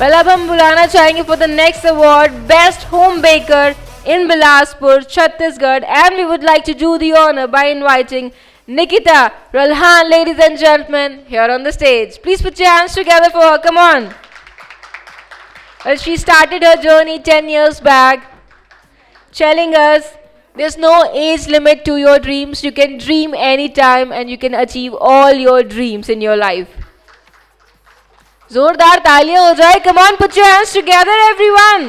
Well अब हम बुलाना चाहेंगे for the next award best home baker in Bilaspur, Chhattisgarh, and we would like to do the honor by inviting Nikita Ralhan, ladies and gentlemen, here on the stage. Please put your hands together for her. Come on. Well, she started her journey 10 years back, telling us there's no age limit to your dreams. You can dream anytime and you can achieve all your dreams in your life. जोरदार तालियाँ हो जाए। Come on put your hands together everyone